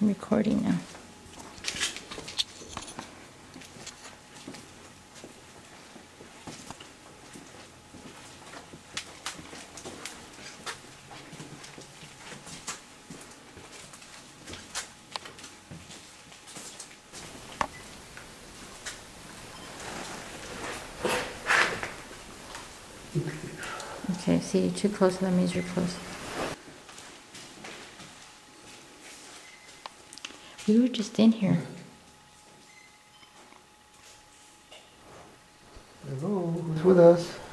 I'm recording now. Okay, see, too close, that means you're close. We were just in here. Hello, who's with us?